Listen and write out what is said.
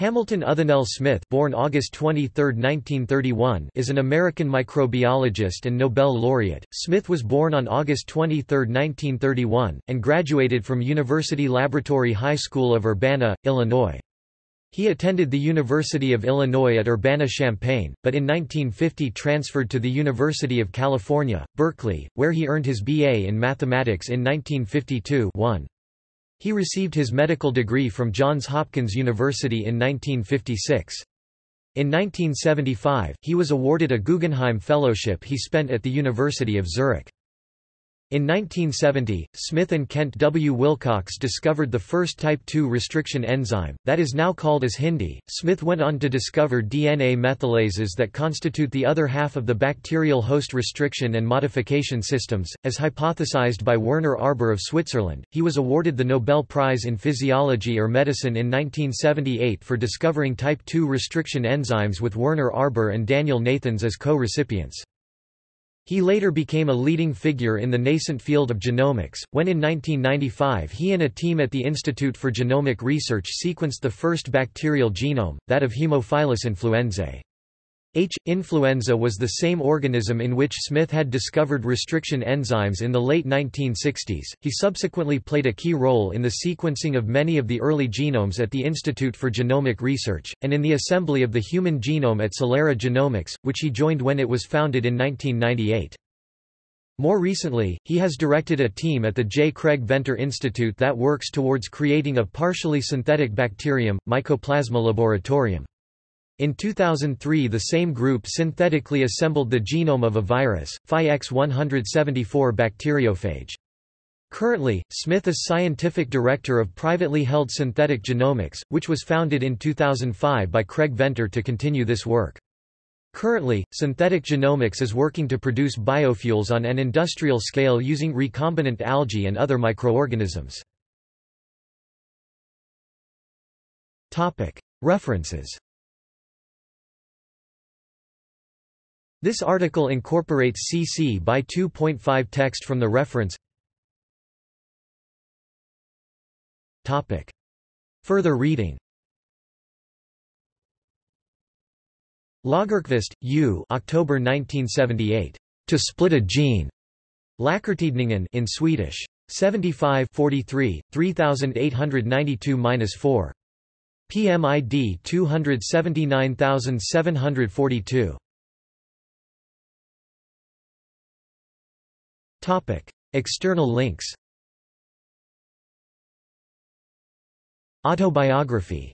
Hamilton Othanel Smith born August 23, 1931, is an American microbiologist and Nobel laureate. Smith was born on August 23, 1931, and graduated from University Laboratory High School of Urbana, Illinois. He attended the University of Illinois at Urbana-Champaign, but in 1950 transferred to the University of California, Berkeley, where he earned his B.A. in mathematics in 1952 1. He received his medical degree from Johns Hopkins University in 1956. In 1975, he was awarded a Guggenheim Fellowship he spent at the University of Zurich. In 1970, Smith and Kent W. Wilcox discovered the first type II restriction enzyme, that is now called as HindII. Smith went on to discover DNA methylases that constitute the other half of the bacterial host restriction and modification systems, as hypothesized by Werner Arber of Switzerland. He was awarded the Nobel Prize in Physiology or Medicine in 1978 for discovering type II restriction enzymes with Werner Arber and Daniel Nathans as co-recipients. He later became a leading figure in the nascent field of genomics, when in 1995 he and a team at the Institute for Genomic Research sequenced the first bacterial genome, that of Haemophilus influenzae. H. influenza was the same organism in which Smith had discovered restriction enzymes in the late 1960s. He subsequently played a key role in the sequencing of many of the early genomes at the Institute for Genomic Research, and in the assembly of the human genome at Celera Genomics, which he joined when it was founded in 1998. More recently, he has directed a team at the J. Craig Venter Institute that works towards creating a partially synthetic bacterium, Mycoplasma laboratorium. In 2003 the same group synthetically assembled the genome of a virus, Phi-X174 bacteriophage. Currently, Smith is scientific director of privately held Synthetic Genomics, which was founded in 2005 by Craig Venter to continue this work. Currently, Synthetic Genomics is working to produce biofuels on an industrial scale using recombinant algae and other microorganisms. References This article incorporates CC by 2.5 text from the reference Topic. Further reading Lagerkvist, U. October 1978. To split a gene. Läkartidningen in Swedish. 75 43, 3892-4. PMID 279742. External links. Autobiography